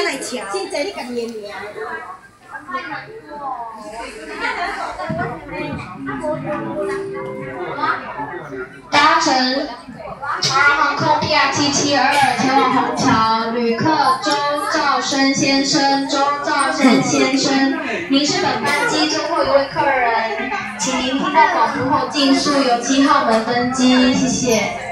来。现在你家己的名。搭乘华航航空 PR 七七二前往虹桥，旅客周兆生先生，周兆生先生，您是本班机最后一位客人，请您听到广播后尽速由七号门登机，谢谢。